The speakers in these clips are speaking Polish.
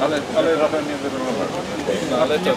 Ale, ale Rafał nie wybrał. No ale to, to...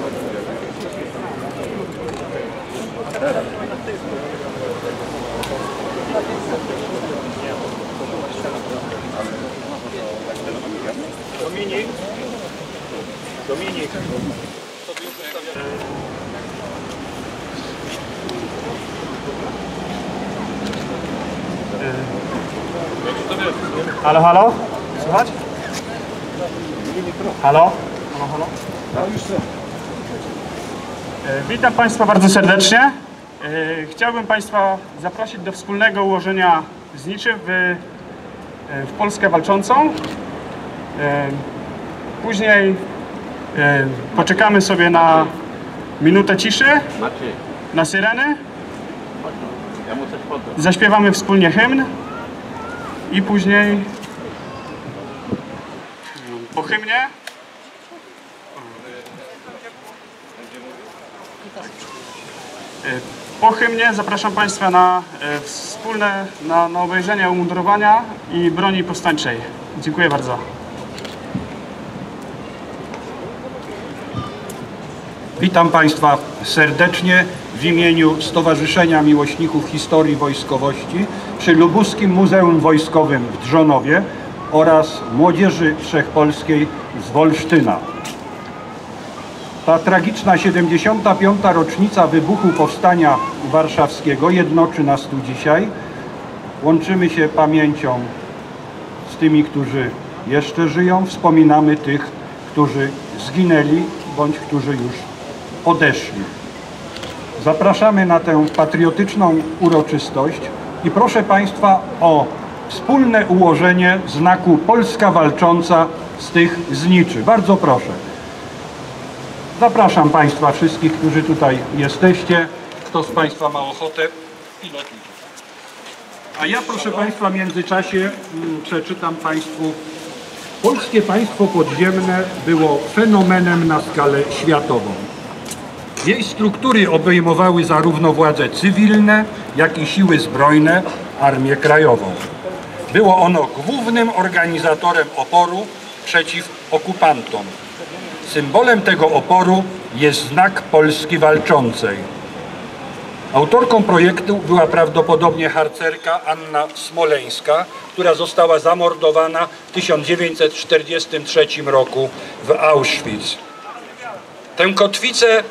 Halo, halo? Słychać? Halo? Halo, halo? E, Witam Państwa bardzo serdecznie. E, Chciałbym Państwa zaprosić do wspólnego ułożenia zniczy w, e, w Polskę walczącą. Później poczekamy sobie na minutę ciszy, na syreny, podam. zaśpiewamy wspólnie hymn i później po hymnie po hymnie zapraszam Państwa na e, wspólne na, na obejrzenie umundurowania i broni powstańczej. Dziękuję bardzo. Witam Państwa serdecznie w imieniu Stowarzyszenia Miłośników Historii Wojskowości przy Lubuskim Muzeum Wojskowym w Drzonowie oraz Młodzieży Wszechpolskiej z Wolsztyna. Ta tragiczna 75. rocznica wybuchu Powstania Warszawskiego jednoczy nas tu dzisiaj. Łączymy się pamięcią z tymi, którzy jeszcze żyją, wspominamy tych, którzy zginęli bądź którzy już odeszli. Zapraszamy na tę patriotyczną uroczystość i proszę Państwa o wspólne ułożenie znaku Polska Walcząca z tych zniczy. Bardzo proszę. Zapraszam Państwa wszystkich, którzy tutaj jesteście. Kto z Państwa ma ochotę? A ja, proszę Państwa, w międzyczasie mm, przeczytam Państwu. Polskie państwo podziemne było fenomenem na skalę światową. Jej struktury obejmowały zarówno władze cywilne, jak i siły zbrojne, Armię Krajową. Było ono głównym organizatorem oporu przeciw okupantom. Symbolem tego oporu jest znak Polski Walczącej. Autorką projektu była prawdopodobnie harcerka Anna Smoleńska, która została zamordowana w 1943 roku w Auschwitz. Tę kotwicę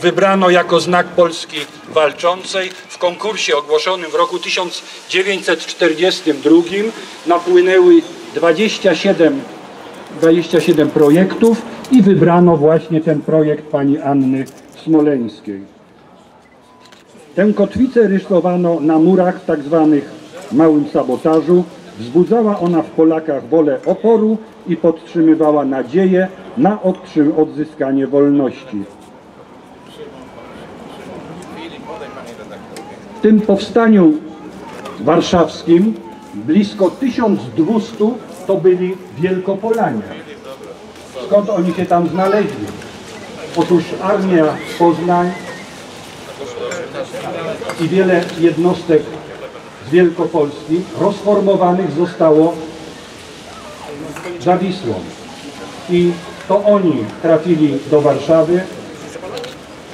wybrano jako znak Polski walczącej. W konkursie ogłoszonym w roku 1942 napłynęły 27, 27 projektów i wybrano właśnie ten projekt pani Anny Smoleńskiej. Tę kotwicę rysowano na murach tak zwanych małym sabotażu. Wzbudzała ona w Polakach wolę oporu i podtrzymywała nadzieję na odzyskanie wolności. W tym powstaniu warszawskim blisko 1200 to byli Wielkopolanie. Skąd oni się tam znaleźli? Otóż armia Poznań i wiele jednostek z Wielkopolski rozformowanych zostało za Wisłą. I to oni trafili do Warszawy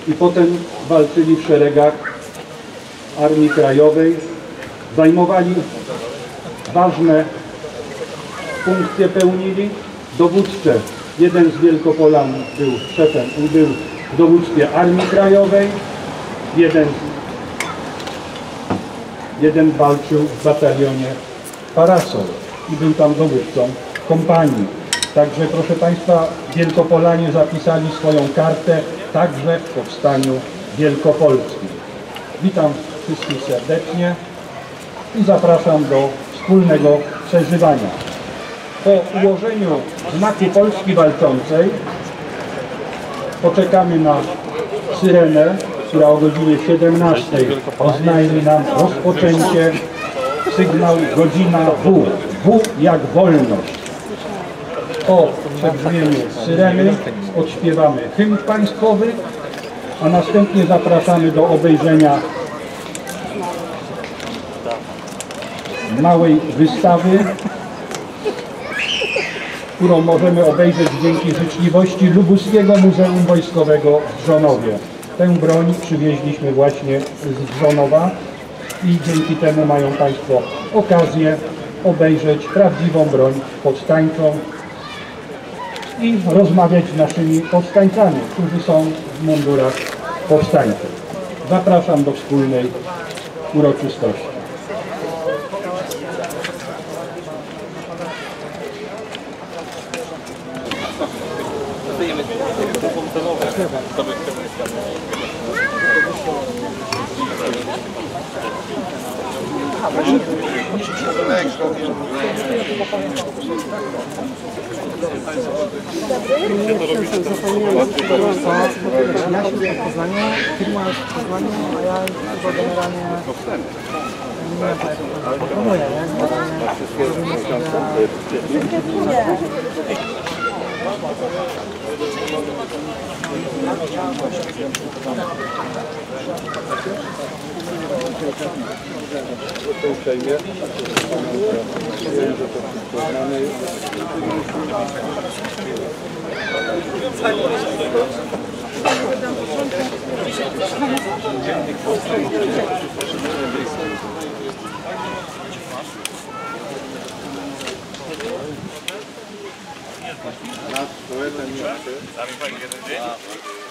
i potem walczyli w szeregach Armii Krajowej, zajmowali ważne funkcje pełnili, dowódcze. Jeden z Wielkopolan był szefem, był w dowództwie Armii Krajowej, jeden, jeden walczył w batalionie Parasol i był tam dowódcą kompanii. Także proszę Państwa, Wielkopolanie zapisali swoją kartę także w powstaniu wielkopolskim. Witam wszystkich serdecznie i zapraszam do wspólnego przeżywania. Po ułożeniu znaku Polski Walczącej poczekamy na syrenę, która o godzinie 17 oznajmi nam rozpoczęcie. Sygnał godzina W. W jak wolność. Po przebrzmieniu syreny odśpiewamy hymn państwowy, a następnie zapraszamy do obejrzenia małej wystawy, którą możemy obejrzeć dzięki życzliwości Lubuskiego Muzeum Wojskowego w Drzonowie. Tę broń przywieźliśmy właśnie z Drzonowa i dzięki temu mają Państwo okazję obejrzeć prawdziwą broń powstańczą i rozmawiać z naszymi powstańcami, którzy są w mundurach powstańczych. Zapraszam do wspólnej uroczystości. Ja siedzę w Poznaniu, firma jest w Poznaniu, a ja chyba generalnie nie wiem, jak to proponuję, nie?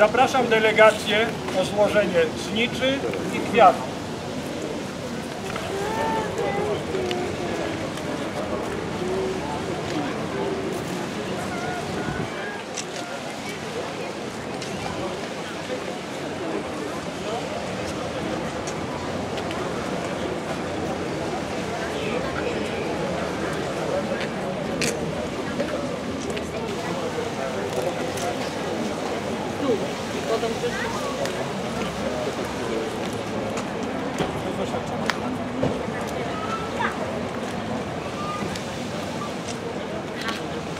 zapraszam delegację o złożenie zniczy i kwiatów.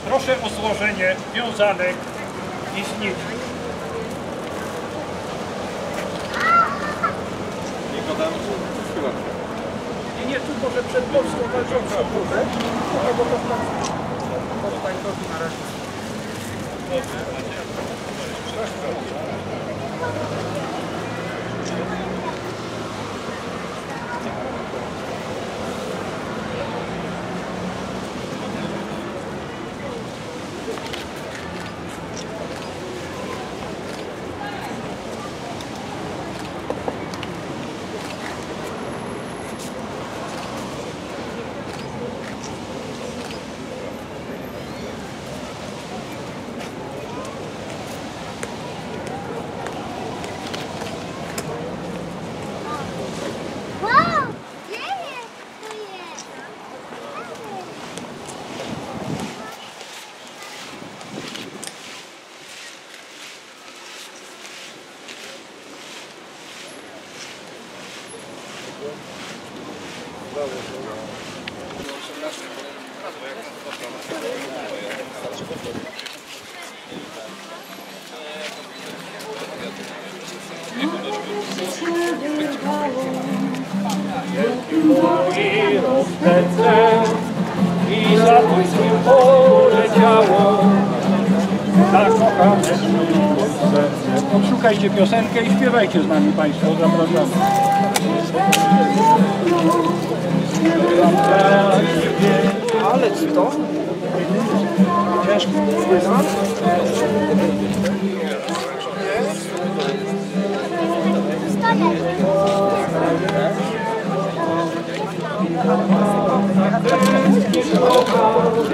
Proszę o złożenie wiązanek i zniczy. Nie, nie, tu może przed Polską walczącą tutaj. Albo. Powstań kroki na razie. I rozpędzę i za poleciało. Odszukajcie piosenkę i śpiewajcie z nami Państwo, zapraszamy. Ale to? Ciężko.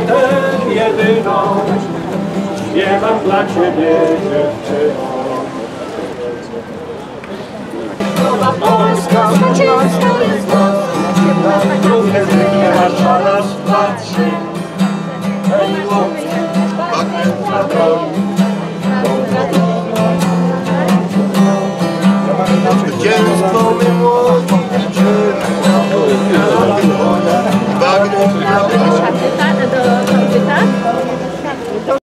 tę jedyną, śpiewam dla Ciebie dziewczyno. Polska, Polska jest mocna, drugie życie na nas patrzy. Ej, chłopcy, pamięta broni, Zwycięstwo my młodzi, liczymy na to, że Ich habe mich schon getan, oder.